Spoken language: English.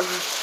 love.